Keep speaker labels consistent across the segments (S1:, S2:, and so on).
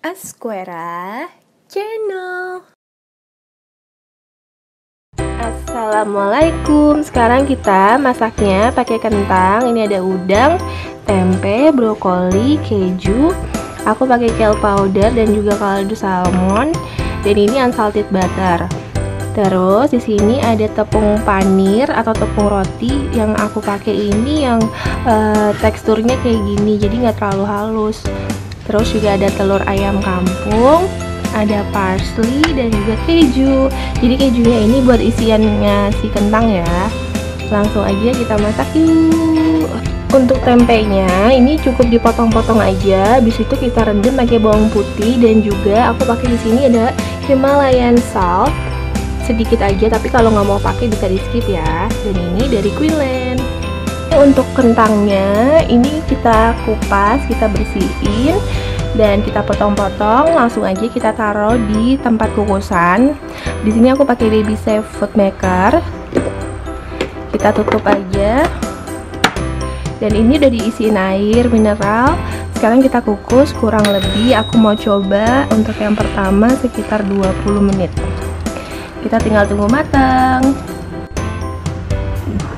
S1: Asquera Channel. Assalamualaikum. Sekarang kita masaknya pakai kentang. Ini ada udang, tempe, brokoli, keju. Aku pakai kale powder dan juga kaldu salmon. Dan ini unsalted butter. Terus di sini ada tepung panir atau tepung roti yang aku pakai ini yang uh, teksturnya kayak gini, jadi nggak terlalu halus. Terus juga ada telur ayam kampung, ada parsley dan juga keju. Jadi kejunya ini buat isiannya si kentang ya. Langsung aja kita masak yuk. Untuk tempenya ini cukup dipotong-potong aja. Habis itu kita rendam pakai bawang putih dan juga aku pakai di sini ada Himalayan salt sedikit aja tapi kalau nggak mau pakai bisa di skip ya dan ini dari Queenland untuk kentangnya ini kita kupas kita bersihin dan kita potong-potong langsung aja kita taruh di tempat kukusan. Di sini aku pakai baby safe food maker. Kita tutup aja. Dan ini udah diisiin air mineral. Sekarang kita kukus kurang lebih. Aku mau coba untuk yang pertama sekitar 20 menit. Kita tinggal tunggu matang.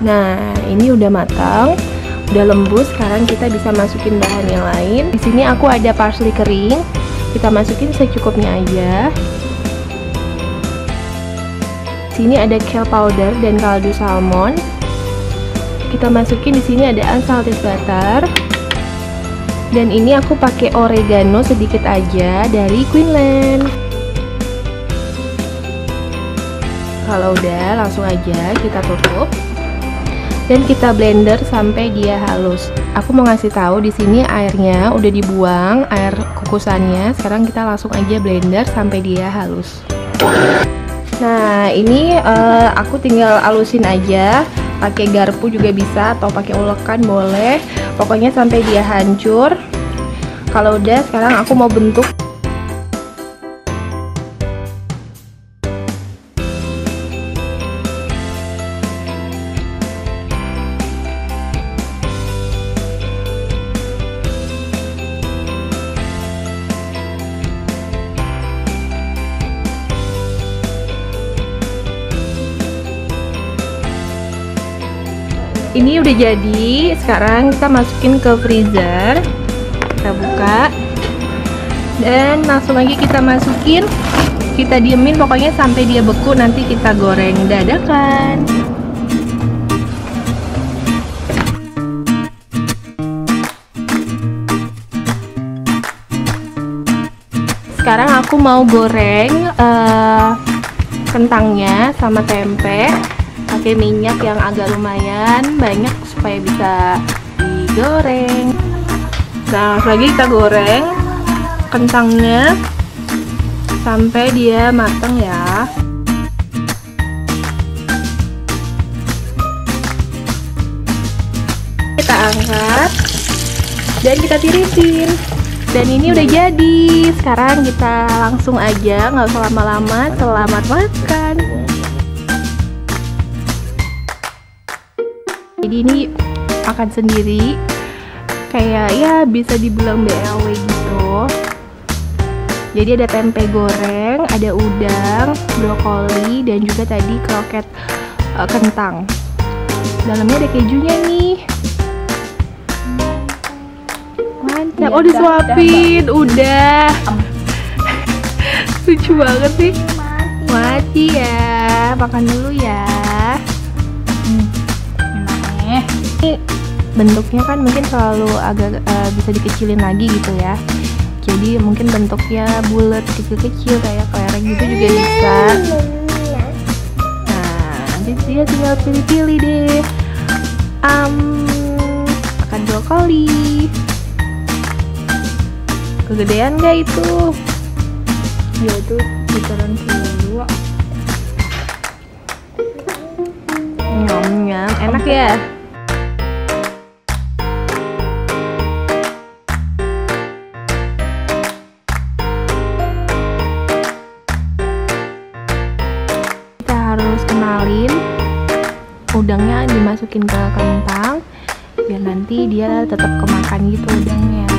S1: Nah ini udah matang udah lembut sekarang kita bisa masukin bahan yang lain. Di sini aku ada parsley kering. Kita masukin secukupnya aja. Sini ada kale powder dan kaldu salmon. Kita masukin di sini ada unsalted butter. Dan ini aku pakai oregano sedikit aja dari Queenland kalau udah langsung aja kita tutup dan kita blender sampai dia halus. Aku mau ngasih tahu di sini airnya udah dibuang, air kukusannya. Sekarang kita langsung aja blender sampai dia halus. Nah, ini uh, aku tinggal alusin aja. Pakai garpu juga bisa atau pakai ulekan boleh. Pokoknya sampai dia hancur. Kalau udah, sekarang aku mau bentuk ini udah jadi sekarang kita masukin ke freezer. Kita buka. Dan langsung lagi kita masukin. Kita diemin pokoknya sampai dia beku nanti kita goreng dadakan. Sekarang aku mau goreng uh, kentangnya sama tempe pakai minyak yang agak lumayan banyak supaya bisa digoreng. Nah lagi kita goreng kentangnya sampai dia matang ya. Kita angkat dan kita tirisin. Dan ini udah jadi. Sekarang kita langsung aja nggak usah lama-lama selamat makan jadi ini makan sendiri. Kayak ya bisa dibilang BLW gitu. Jadi ada tempe goreng ada udang brokoli dan juga tadi kroket uh, kentang. Dalamnya ada kejunya nih. Mantap. Oh disuapin. Udah. Lucu banget sih. Mati ya. Makan dulu ya ini bentuknya kan mungkin selalu agak uh, bisa dikecilin lagi gitu ya. Jadi mungkin bentuknya bulat kecil-kecil kayak kelereng gitu juga bisa. Nah nanti dia tinggal pilih-pilih deh. Um, makan brokoli. Kegedean gak itu? Ya itu kisaran dua nyom nyam enak ya udangnya dimasukin ke kentang biar nanti dia tetap kemakan gitu udangnya